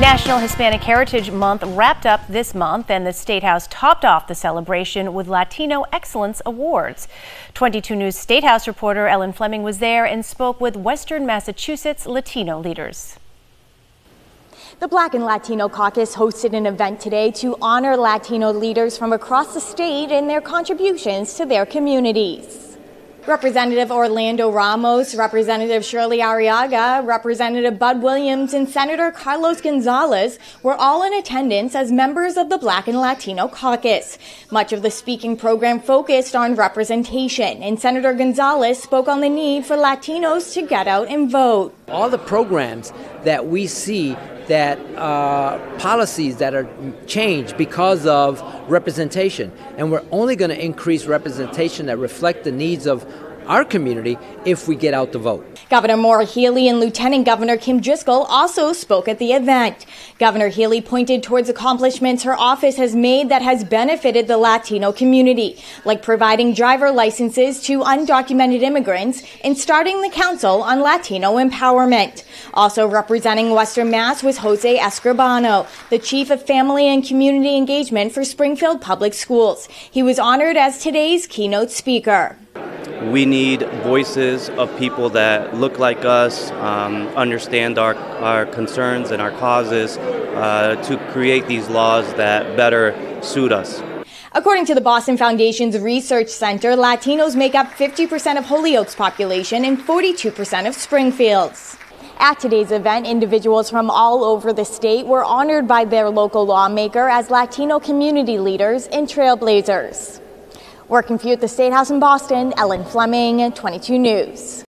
National Hispanic Heritage Month wrapped up this month, and the State House topped off the celebration with Latino Excellence Awards. 22 News State House reporter Ellen Fleming was there and spoke with Western Massachusetts Latino leaders. The Black and Latino Caucus hosted an event today to honor Latino leaders from across the state and their contributions to their communities. Representative Orlando Ramos, Representative Shirley Arriaga, Representative Bud Williams, and Senator Carlos Gonzalez were all in attendance as members of the Black and Latino Caucus. Much of the speaking program focused on representation, and Senator Gonzalez spoke on the need for Latinos to get out and vote. All the programs that we see that uh, policies that are changed because of representation. And we're only going to increase representation that reflect the needs of our community if we get out to vote. Governor Maura Healey and Lieutenant Governor Kim Driscoll also spoke at the event. Governor Healey pointed towards accomplishments her office has made that has benefited the Latino community, like providing driver licenses to undocumented immigrants and starting the Council on Latino Empowerment. Also representing Western Mass was Jose Escribano, the Chief of Family and Community Engagement for Springfield Public Schools. He was honored as today's keynote speaker we need voices of people that look like us, um, understand our, our concerns and our causes uh, to create these laws that better suit us. According to the Boston Foundation's Research Center, Latinos make up 50% of Holyoke's population and 42% of Springfield's. At today's event, individuals from all over the state were honored by their local lawmaker as Latino community leaders and trailblazers. Working for you at the State House in Boston, Ellen Fleming, 22 News.